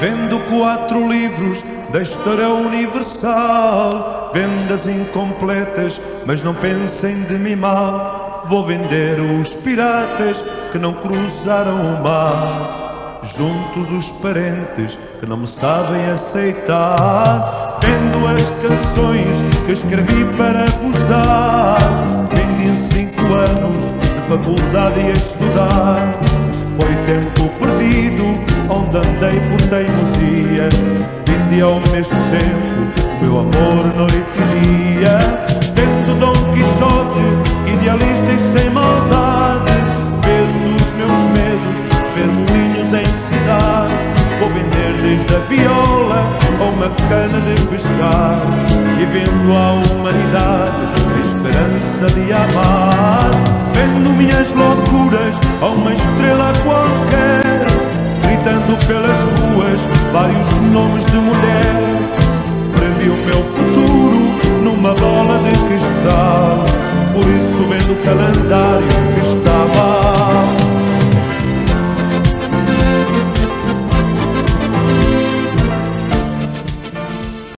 Vendo quatro livros da história universal, vendas incompletas, mas não pensem de mim mal. Vou vender os piratas que não cruzaram o mar. Juntos os parentes que não me sabem aceitar. Vendo as canções que escrevi para vos dar. Vendi cinco anos de faculdade a estudar. Foi tempo perdido, onde andei por teimosia. Vendi ao mesmo tempo meu amor noite e dia. Vendo Dom Quixote, idealista e sem maldade. Vendo os meus medos, ver moinhos em cidade. Vou vender desde a viola a uma cana de pescar. E vendo à humanidade a esperança de amar. Vendo minhas loucuras a uma estrela qualquer, pelas ruas vários nomes de mulher. Previ o meu futuro numa bola de cristal, por isso vendo o calendário